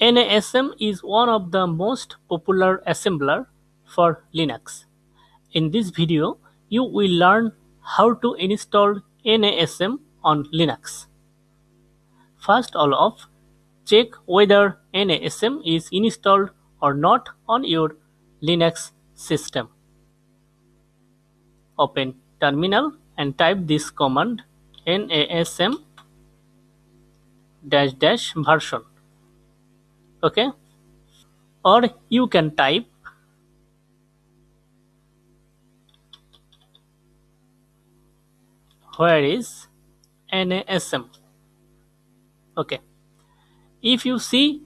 NASM is one of the most popular assembler for Linux. In this video, you will learn how to install NASM on Linux. First of all, check whether NASM is installed or not on your Linux system. Open terminal and type this command NASM dash dash version okay? Or you can type where is NASM okay. If you see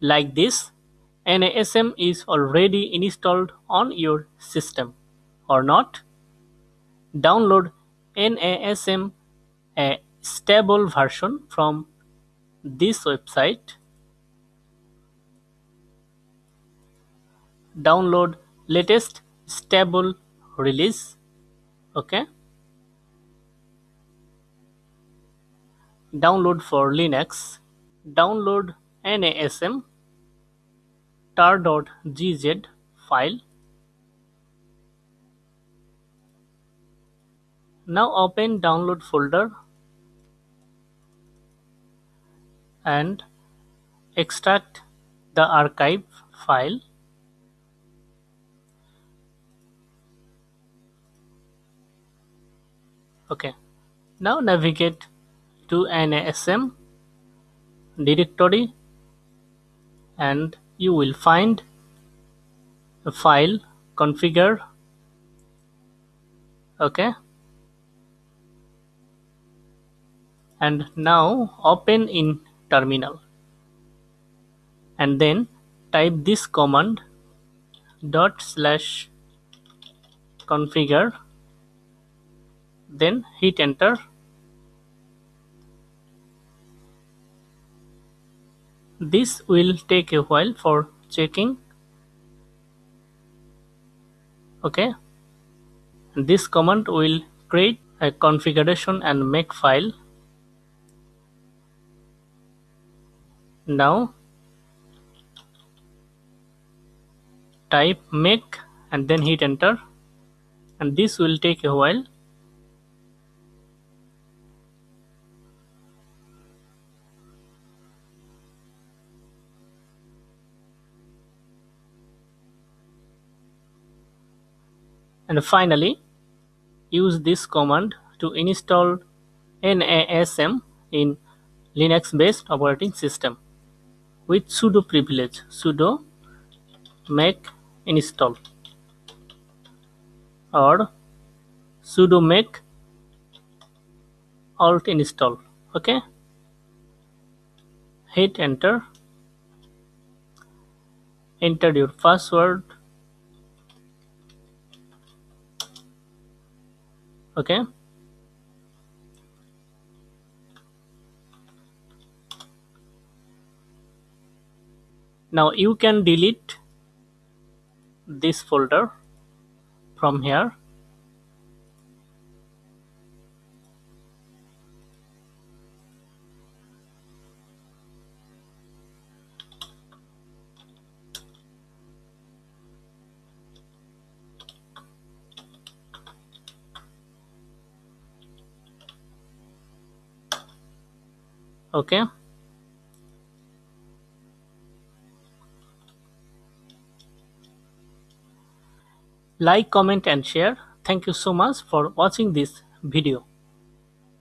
like this NASM is already installed on your system or not download NASM a stable version from this website download latest stable release. Okay. Download for linux. Download nasm tar.gz file. Now open download folder and extract the archive file okay. Now navigate to NASM directory and you will find a file configure okay. And now open in terminal and then type this command dot slash configure then hit enter. This will take a while for checking. Okay. This command will create a configuration and make file. Now type make and then hit enter. And this will take a while and finally use this command to install NASM in Linux based operating system with sudo privilege sudo make install or sudo make alt install okay hit enter. Enter your password okay. Now you can delete this folder from here okay. Like comment and share. Thank you so much for watching this video